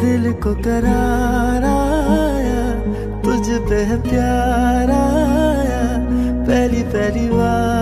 दिल को करार आया तुझ पे प्यार आया पहली पहली बार।